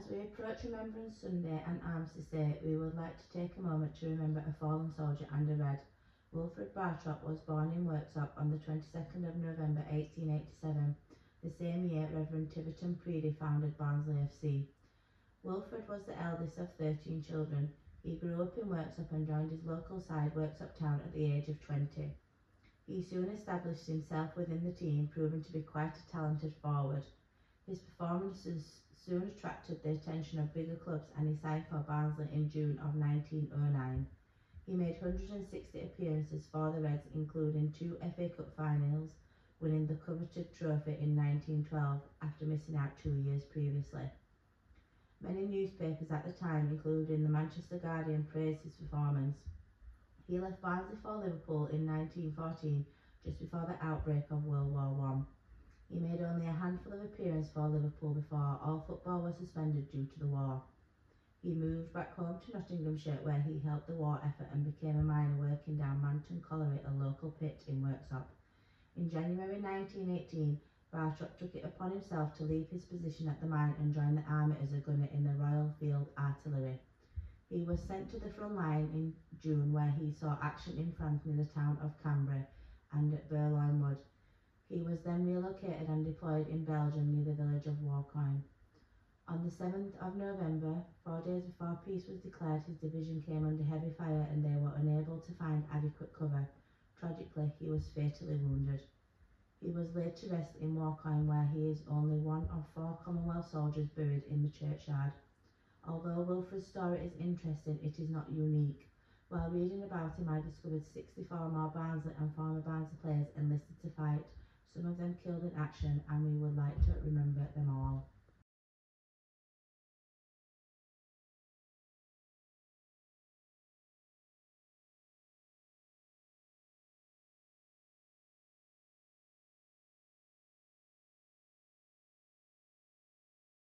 As we approach Remembrance Sunday and Armistice Day, we would like to take a moment to remember a fallen soldier and a Red. Wilfred Bartrop was born in Worksop on the 22nd of November 1887. The same year, Reverend Tiverton Preedy founded Barnsley FC. Wilfred was the eldest of 13 children. He grew up in Worksop and joined his local side, Worksop Town, at the age of 20. He soon established himself within the team, proving to be quite a talented forward. His performances soon attracted the attention of bigger clubs and he signed for Barnsley in June of 1909. He made 160 appearances for the Reds, including two FA Cup finals, winning the coveted trophy in 1912 after missing out two years previously. Many newspapers at the time, including the Manchester Guardian, praised his performance. He left Barnsley for Liverpool in 1914, just before the outbreak of World War One. He made only a handful of appearances for Liverpool before all football was suspended due to the war. He moved back home to Nottinghamshire where he helped the war effort and became a miner working down Manton Colliery, a local pit in Worksop. In January 1918, Bartrop took it upon himself to leave his position at the mine and join the army as a gunner in the Royal Field Artillery. He was sent to the front line in June where he saw action in France near the town of Cambrai and at Wood. He was then relocated and deployed in Belgium near the village of Walcoin. On the 7th of November, four days before peace was declared, his division came under heavy fire and they were unable to find adequate cover. Tragically, he was fatally wounded. He was laid to rest in Walcoin where he is only one of four Commonwealth soldiers buried in the churchyard. Although Wilfred's story is interesting, it is not unique. While reading about him, I discovered 64 more Barnsley and former Barnsley players enlisted to fight some of them killed in action, and we would like to remember them all.